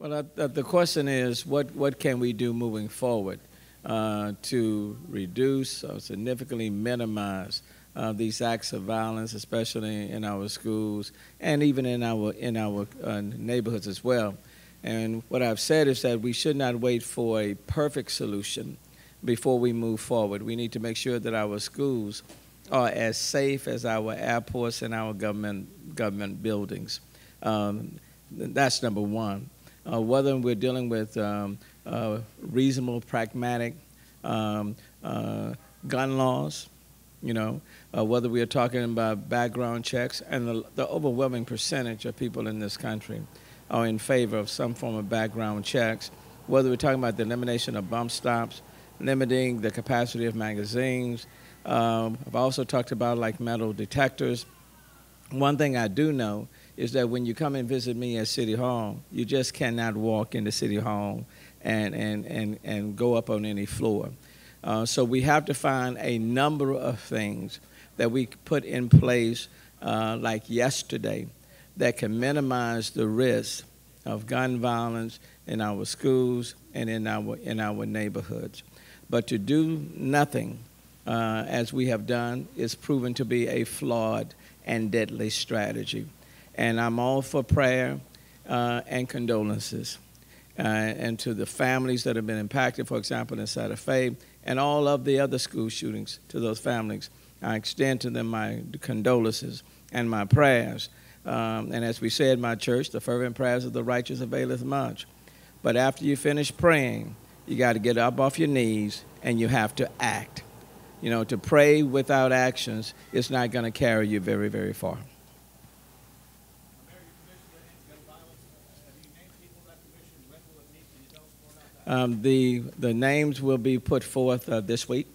Well, uh, uh, the question is, what, what can we do moving forward uh, to reduce or significantly minimize uh, these acts of violence, especially in our schools and even in our in our uh, neighborhoods as well? And what I've said is that we should not wait for a perfect solution before we move forward. We need to make sure that our schools are as safe as our airports and our government government buildings. Um, that's number one. Uh, whether we're dealing with um, uh, reasonable, pragmatic um, uh, gun laws, you know, uh, whether we are talking about background checks, and the, the overwhelming percentage of people in this country are in favor of some form of background checks, whether we're talking about the elimination of bump stocks, limiting the capacity of magazines. Um, I've also talked about like metal detectors. One thing I do know is that when you come and visit me at City Hall, you just cannot walk into City Hall and, and, and, and go up on any floor. Uh, so we have to find a number of things that we put in place uh, like yesterday that can minimize the risk of gun violence in our schools and in our, in our neighborhoods. But to do nothing, uh, as we have done, is proven to be a flawed and deadly strategy and I'm all for prayer uh, and condolences. Uh, and to the families that have been impacted, for example, in Santa Fe, and all of the other school shootings, to those families, I extend to them my condolences and my prayers. Um, and as we say my church, the fervent prayers of the righteous availeth much. But after you finish praying, you got to get up off your knees and you have to act. You know, to pray without actions is not going to carry you very, very far. Um, the, the names will be put forth uh, this week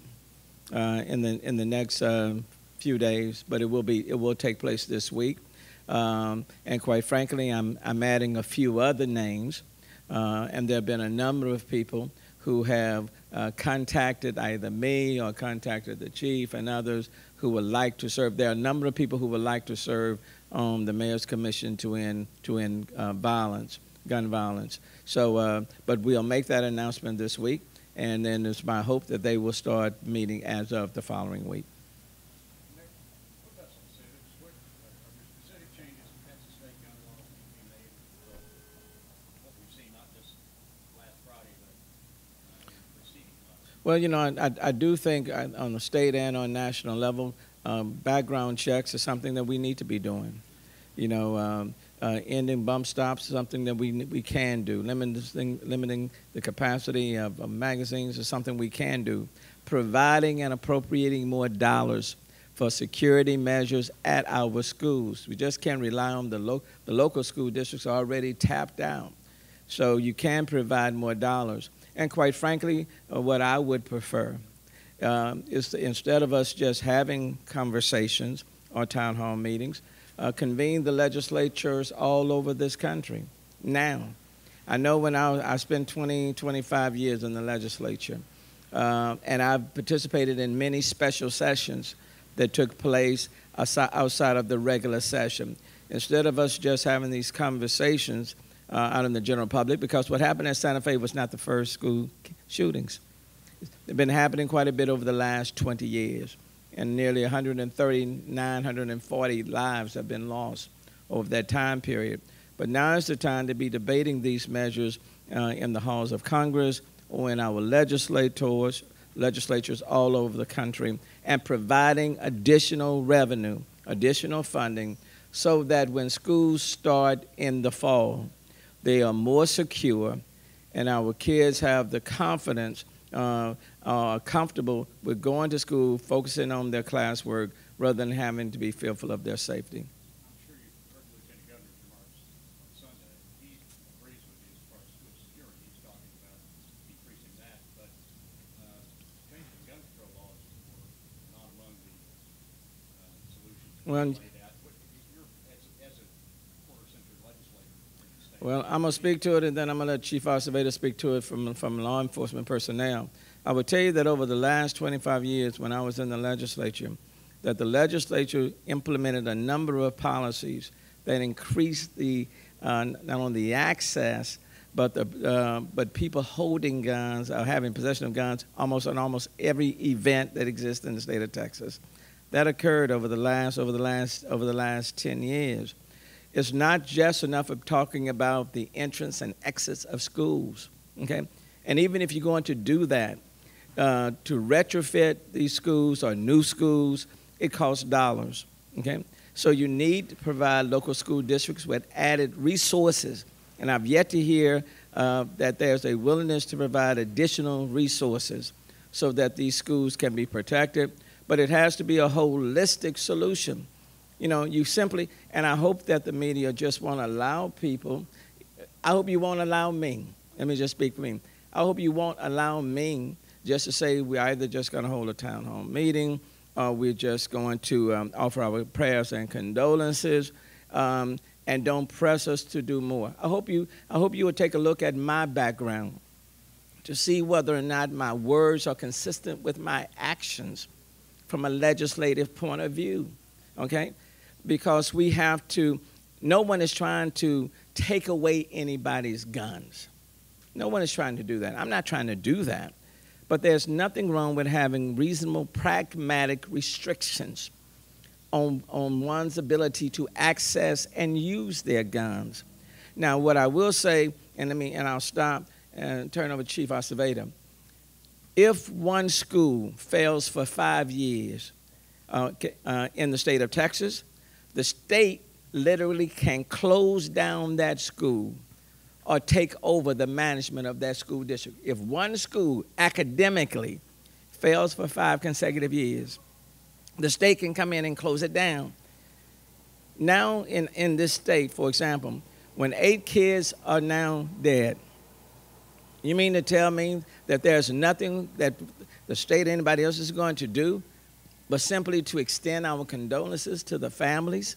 uh, in, the, in the next uh, few days, but it will, be, it will take place this week. Um, and quite frankly, I'm, I'm adding a few other names, uh, and there have been a number of people who have uh, contacted either me or contacted the chief and others who would like to serve. There are a number of people who would like to serve on the Mayor's Commission to end, to end uh, violence gun violence. So, uh, but we'll make that announcement this week, and then it's my hope that they will start meeting as of the following week. Well, you know, I, I do think uh, on the state and on national level, um, background checks is something that we need to be doing. You know, um, uh, ending bump stocks is something that we, we can do. Limiting, limiting the capacity of, of, magazines is something we can do. Providing and appropriating more dollars for security measures at our schools. We just can't rely on the, lo- the local school districts already tapped out. So you can provide more dollars. And quite frankly, uh, what I would prefer uh, is to, instead of us just having conversations or town hall meetings, uh, convene the legislatures all over this country now. I know when I, I spent 20, 25 years in the legislature, uh, and I've participated in many special sessions that took place outside of the regular session. Instead of us just having these conversations uh, out in the general public, because what happened at Santa Fe was not the first school shootings. They've been happening quite a bit over the last 20 years and nearly 139, 140 lives have been lost over that time period. But now is the time to be debating these measures uh, in the halls of Congress or in our legislators, legislatures all over the country and providing additional revenue, additional funding, so that when schools start in the fall, they are more secure and our kids have the confidence uh, are comfortable with going to school, focusing on their classwork, rather than having to be fearful of their safety. Well, well, I'm going to speak to it, and then I'm going to let Chief Acevedo speak to it from, from law enforcement personnel. I would tell you that over the last 25 years, when I was in the legislature, that the legislature implemented a number of policies that increased the uh, not only the access but the uh, but people holding guns or having possession of guns almost on almost every event that exists in the state of Texas. That occurred over the last over the last over the last ten years. It's not just enough of talking about the entrance and exits of schools. Okay, and even if you're going to do that, uh, to retrofit these schools or new schools, it costs dollars. Okay, so you need to provide local school districts with added resources and I've yet to hear uh, that there's a willingness to provide additional resources so that these schools can be protected. But it has to be a holistic solution. You know, you simply, and I hope that the media just won't allow people, I hope you won't allow me, let me just speak for me. I hope you won't allow me just to say we're either just going to hold a town hall meeting or we're just going to um, offer our prayers and condolences. Um, and don't press us to do more. I hope you, I hope you will take a look at my background to see whether or not my words are consistent with my actions from a legislative point of view. Okay? Because we have to, no one is trying to take away anybody's guns. No one is trying to do that. I'm not trying to do that. But there's nothing wrong with having reasonable, pragmatic restrictions on, on one's ability to access and use their guns. Now, what I will say, and let me, and I'll stop and turn over to Chief Acevedo. If one school fails for five years uh, uh, in the state of Texas, the state literally can close down that school or take over the management of that school district. If one school academically fails for five consecutive years, the state can come in and close it down. Now, in, in this state, for example, when eight kids are now dead, you mean to tell me that there's nothing that the state or anybody else is going to do but simply to extend our condolences to the families?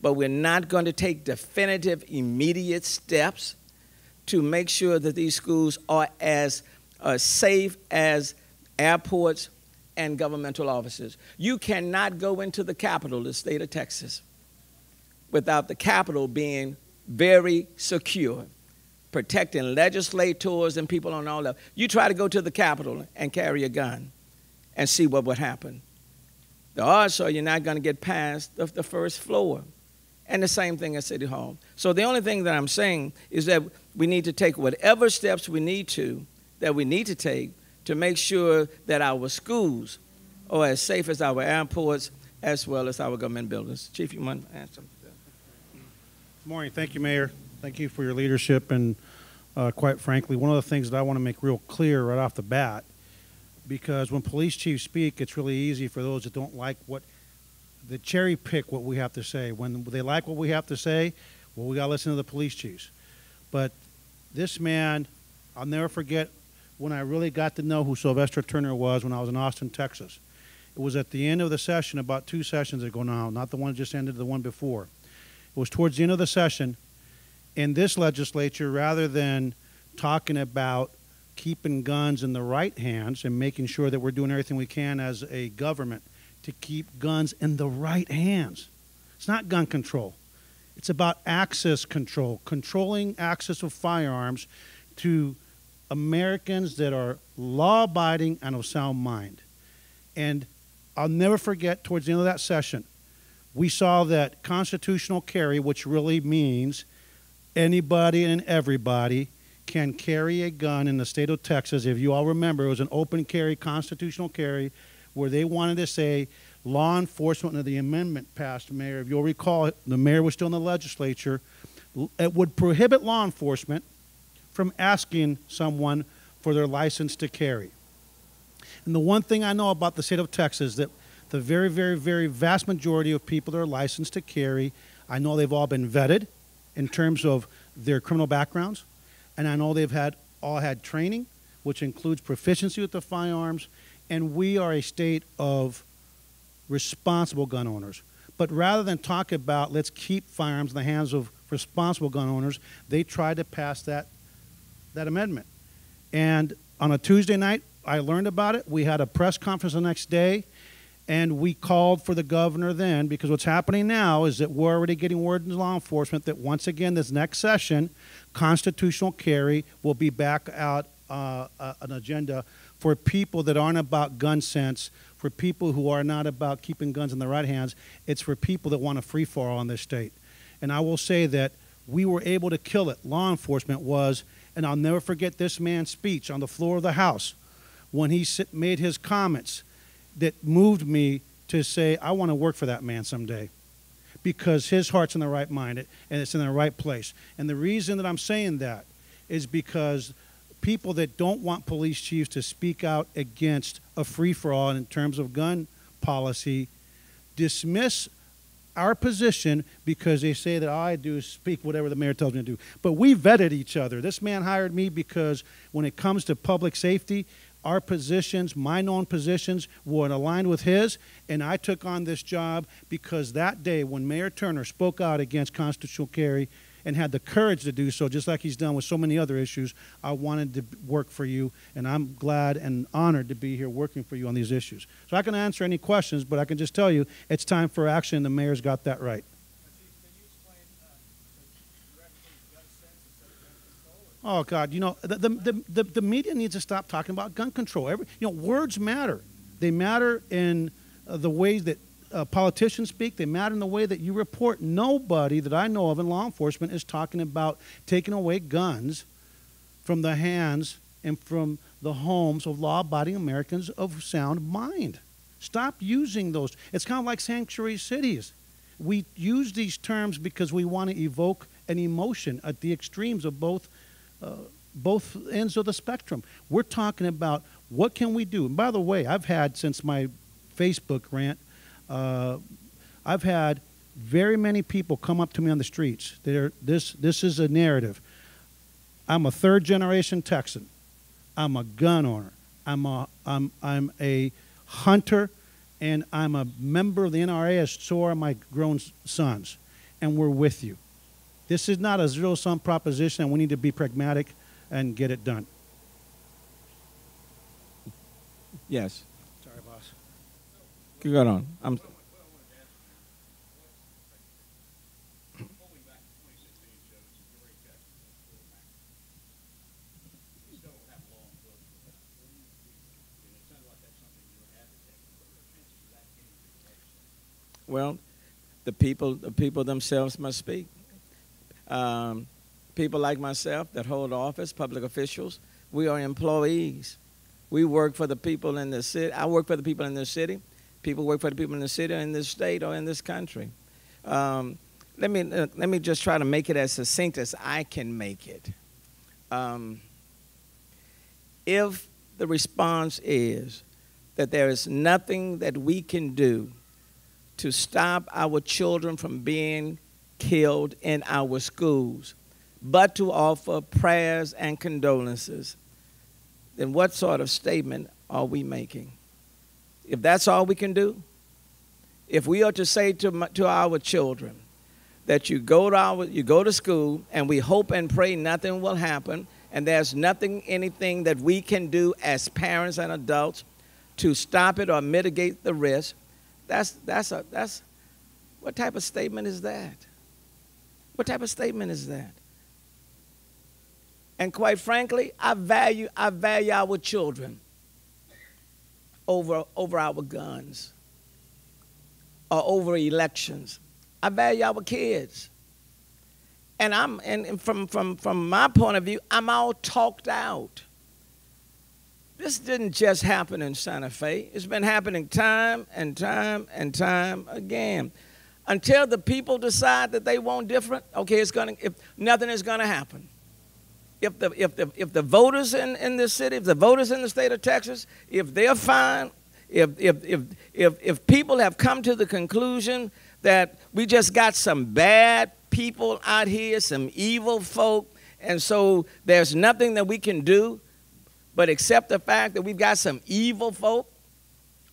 But we're not going to take definitive, immediate steps to make sure that these schools are as uh, safe as airports, and governmental offices. You cannot go into the capital, the state of Texas, without the capital being very secure, protecting legislators and people on all levels. You try to go to the capital and carry a gun and see what would happen. The odds are you're not going to get past the, the first floor. And the same thing at City Hall. So the only thing that I'm saying is that we need to take whatever steps we need to, that we need to take to make sure that our schools are as safe as our airports as well as our government buildings. Chief, you want to answer? Good morning. Thank you, Mayor. Thank you for your leadership. And uh, quite frankly, one of the things that I want to make real clear right off the bat, because when police chiefs speak, it's really easy for those that don't like what the cherry pick what we have to say. When they like what we have to say, well, we got to listen to the police chiefs. But this man, I'll never forget when I really got to know who Sylvester Turner was when I was in Austin, Texas. It was at the end of the session, about two sessions ago now, not the one that just ended, the one before. It was towards the end of the session, in this legislature, rather than talking about keeping guns in the right hands and making sure that we're doing everything we can as a government to keep guns in the right hands. It's not gun control. It's about access control, controlling access of firearms to Americans that are law abiding and of sound mind. And I'll never forget towards the end of that session, we saw that constitutional carry, which really means anybody and everybody can carry a gun in the state of Texas. If you all remember, it was an open carry, constitutional carry, where they wanted to say law enforcement of the amendment passed, Mayor. If you'll recall, the mayor was still in the legislature. It would prohibit law enforcement from asking someone for their license to carry. And the one thing I know about the state of Texas that the very, very, very vast majority of people that are licensed to carry, I know they've all been vetted in terms of their criminal backgrounds, and I know they've had all had training, which includes proficiency with the firearms, and we are a state of responsible gun owners. But rather than talk about let's keep firearms in the hands of responsible gun owners, they tried to pass that that amendment. And on a Tuesday night, I learned about it. We had a press conference the next day, And we called for the governor then because what's happening now is that we're already getting word in law enforcement that once again, this next session, constitutional carry will be back out uh, uh, an agenda for people that aren't about gun sense, for people who are not about keeping guns in the right hands. It's for people that want a free for all in this state. And I will say that we were able to kill it. Law enforcement was, and I'll never forget this man's speech on the floor of the House when he made his comments that moved me to say, I want to work for that man someday because his heart's in the right mind and it's in the right place. And the reason that I'm saying that is because people that don't want police chiefs to speak out against a free for all in terms of gun policy dismiss our position because they say that all I do is speak whatever the mayor tells me to do. But we vetted each other. This man hired me because when it comes to public safety, our positions, my known positions, were aligned with his, and I took on this job because that day when Mayor Turner spoke out against constitutional carry and had the courage to do so, just like he's done with so many other issues, I wanted to work for you, and I'm glad and honored to be here working for you on these issues. So I can answer any questions, but I can just tell you it's time for action, and the mayor's got that right. Oh God, you know the, the, the, the, media needs to stop talking about gun control. Every, you know, words matter. They matter in uh, the ways that uh, politicians speak. They matter in the way that you report. Nobody that I know of in law enforcement is talking about taking away guns from the hands and from the homes of law-abiding Americans of sound mind. Stop using those. It's kind of like sanctuary cities. We use these terms because we want to evoke an emotion at the extremes of both uh, both ends of the spectrum. We're talking about what can we do. And by the way, I've had since my Facebook rant, uh, I've had very many people come up to me on the streets. They're, this this is a narrative. I'm a third generation Texan. I'm a gun owner. I'm a I'm I'm a hunter, and I'm a member of the NRA. As so are my grown sons, and we're with you. This is not a zero sum proposition, and we need to be pragmatic and get it done. Yes. Go on. I'm. Well, the people, the people themselves must speak. Um, people like myself that hold office, public officials, we are employees. We work for the people in the city. I work for the people in the city. People work for the people in the city, or in this state, or in this country. Um, let me uh, let me just try to make it as succinct as I can make it. Um, if the response is that there is nothing that we can do to stop our children from being killed in our schools, but to offer prayers and condolences, then what sort of statement are we making? If that's all we can do, if we are to say to, to our children that you go to our, you go to school and we hope and pray nothing will happen and there's nothing anything that we can do as parents and adults to stop it or mitigate the risk that's that's a that's what type of statement is that what type of statement is that? And quite frankly, I value, I value our children over, over our guns or over elections. I value our kids. And I'm and from, from, from my point of view, I'm all talked out. This didn't just happen in Santa Fe. It's been happening time and time and time again until the people decide that they want different, okay, it's gonna if nothing is gonna happen. If the if the if the voters in, in this city, if the voters in the state of Texas, if they're fine, if if if if if people have come to the conclusion that we just got some bad people out here, some evil folk, and so there's nothing that we can do but accept the fact that we've got some evil folk,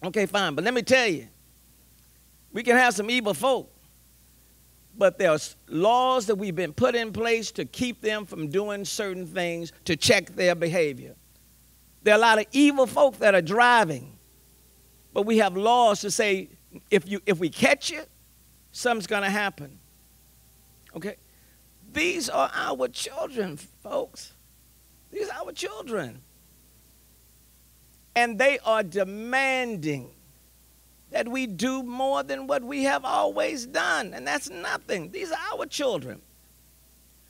okay, fine. But let me tell you, we can have some evil folk, but there's laws that we've been put in place to keep them from doing certain things to check their behavior. There are a lot of evil folk that are driving, but we have laws to say if you if we catch you, something's going to happen. Okay? These are our children, folks. These are our children. And they are demanding that we do more than what we have always done. And that's nothing. These are our children.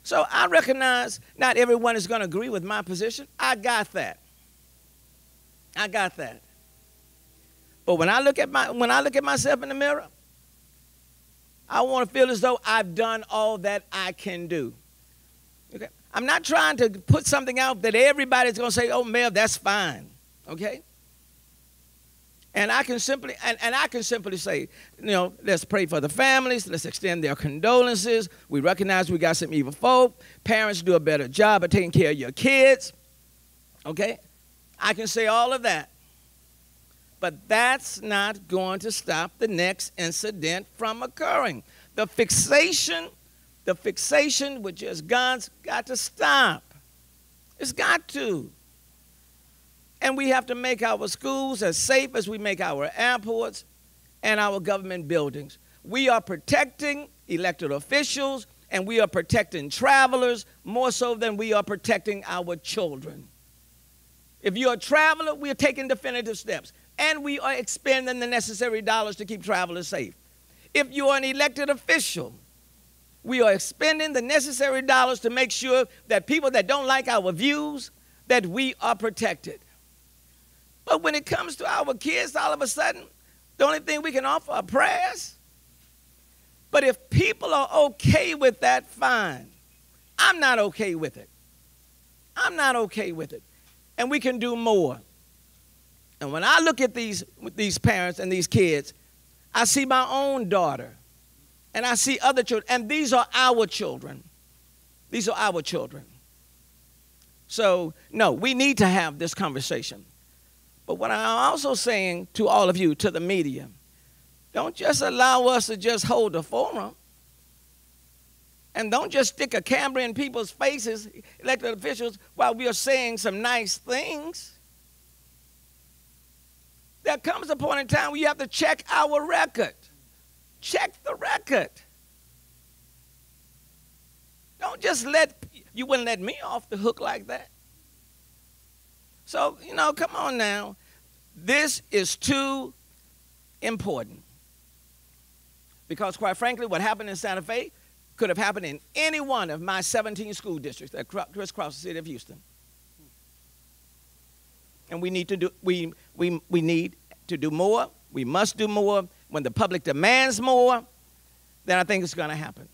So I recognize not everyone is going to agree with my position. I got that. I got that. But when I look at my when I look at myself in the mirror, I want to feel as though I've done all that I can do. Okay? I'm not trying to put something out that everybody's going to say, "Oh, Mel, that's fine." Okay? And I can simply and, and I can simply say, you know, let's pray for the families, let's extend their condolences. We recognize we got some evil folk. Parents do a better job of taking care of your kids. Okay? I can say all of that. But that's not going to stop the next incident from occurring. The fixation, the fixation with just guns got to stop. It's got to. And we have to make our schools as safe as we make our airports and our government buildings. We are protecting elected officials and we are protecting travelers more so than we are protecting our children. If you're a traveler, we are taking definitive steps and we are expending the necessary dollars to keep travelers safe. If you are an elected official, we are expending the necessary dollars to make sure that people that don't like our views, that we are protected. But when it comes to our kids, all of a sudden, the only thing we can offer are prayers. But if people are okay with that, fine. I'm not okay with it. I'm not okay with it. And we can do more. And when I look at these, these parents and these kids, I see my own daughter and I see other children, and these are our children. These are our children. So, no, we need to have this conversation. But what I'm also saying to all of you, to the media, don't just allow us to just hold a forum. And don't just stick a camera in people's faces, elected officials, while we are saying some nice things. There comes a point in time where you have to check our record. Check the record. Don't just let, you wouldn't let me off the hook like that. So, you know, come on now. This is too important. Because, quite frankly, what happened in Santa Fe could have happened in any one of my 17 school districts that crisscross the city of Houston. And we need to do, we, we, we need to do more. We must do more. When the public demands more, then I think it's going to happen.